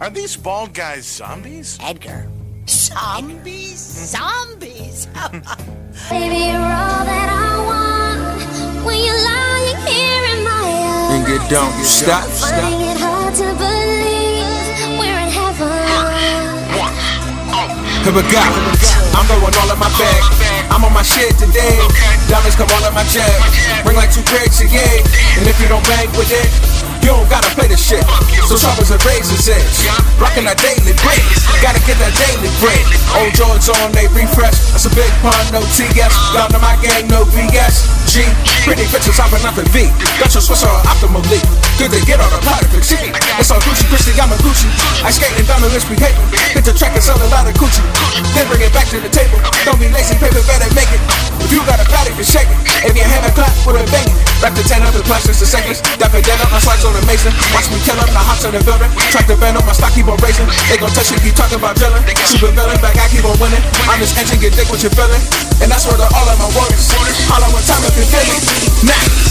Are these bald guys zombies? Edgar. Zombies? Zombies? Baby, you're all that I want when you're lying here in my arms. And get down, you stop, stop. Finding it hard to believe we're in heaven. Here we go. I'm going all in my bag. I'm on my shit today. Diamonds come all in my check. Ring like two bricks a yeah. And if you don't bang with it, you don't gotta play the shit. So sharp as a razor's edge. Rocking that daily bread. Gotta get that daily bread. Old George on, they refresh. That's a big pun, no TS. Down to my gang, no BS. G. Pretty bitches hopping up in V. Got your Swiss on optimal league. Good to get on the product and see. It's all Gucci, Christy, I'm a Gucci. I skate and diamond misbehaving. Hit the track and sell a lot of Gucci. Then bring it back to the table. Don't be lazy, paper better make it. Back to 10 up the plastics to seconds. Dapper dead up my slides on the mason. Watch me kill up the hops in the building. Track the band up, my stock keep on racing. They gon' touch you, keep talking about drilling. Super villain, back, I keep on winning. I'm this engine, get dick what you're feeling. And that's where all of my worries. Of my time if you feel me. Nah.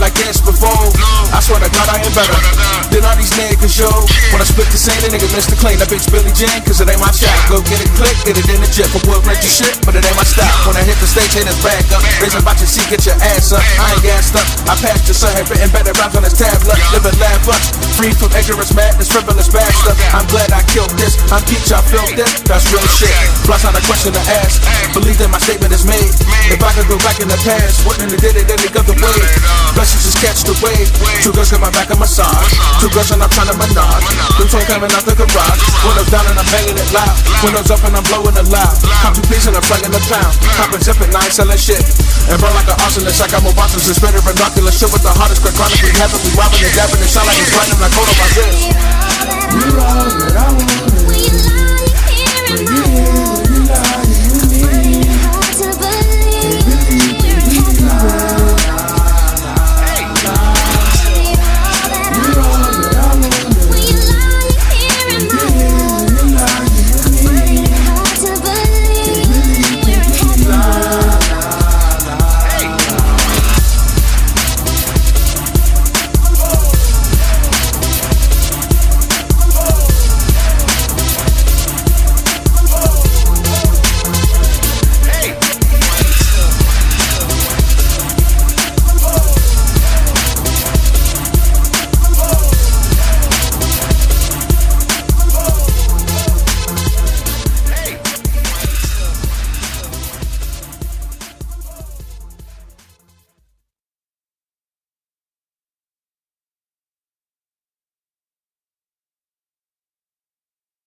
Like this before. I swear to God I ain't better than all these niggas, yo. When I split the scene, the nigga Mr. Clean, that bitch Billy Jean, cause it ain't my shot. Go get it click, get it in the jet. For wood, plenty shit, but it ain't my style. When I hit the stage, hit his back up. Raising about your seat, get your ass up. I ain't gassed up. I passed your son, had written better rhymes on his tablet. Living laugh much, free from ignorance, madness, frivolous bad stuff. I'm glad I killed this. I'm peach, I feel this. That's real shit. Plus, not a question to ask. Believe that my statement is made. I back in the past, wouldn't have did it any other way. Blessings just catch the wave. Two girls got my back on side. Two girls and I'm trying to menage. Them twin coming out the garage. Windows down and I'm banging it loud. Windows up and I'm blowing it loud. Come to peace and I'm flagging the pound. Popping zipping, I ain't selling shit. And burn like an arsonist, like I'm a boss. Suspended binocular shit with the hardest quick chronically having me robbing and dabbing and shot like it's running like my. You're all that I want